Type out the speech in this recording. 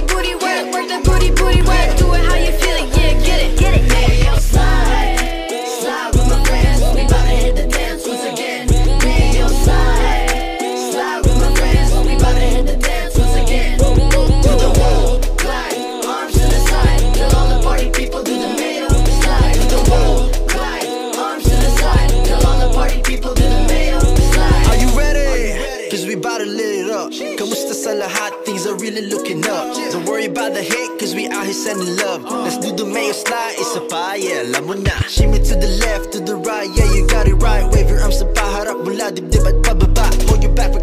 booty, booty, work, work the booty. Cause we bout to lit it up. Kamusta sa lahat? Things are really looking up. Don't worry about the hate, cause we out here sending love. Let's do the mayo slide, it's a fire, yeah, alam mo. Shimmy to the left, to the right, yeah, you got it right. Wave your arms sa paharap mula dibdib at pababa. Hold your back